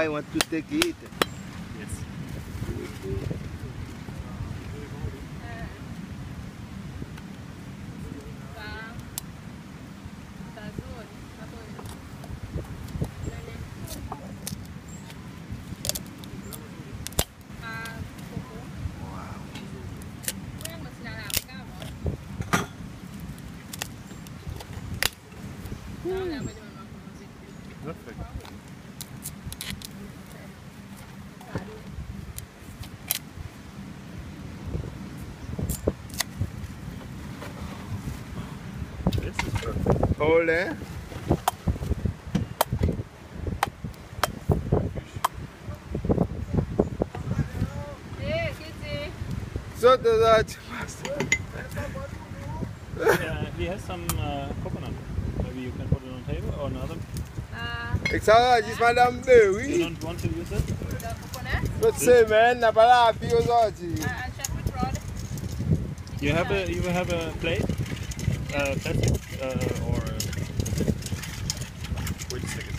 I want to take it. Yes. Perfect. Perfect. Hold eh? So does that. Yeah, he has some uh, coconut. Maybe you can put it on the table or another. Ik zou dat is madame You don't want to use it? Wat say man, na pala pio zote. You have a you have a plate, uh, plastic, uh, or wait a second.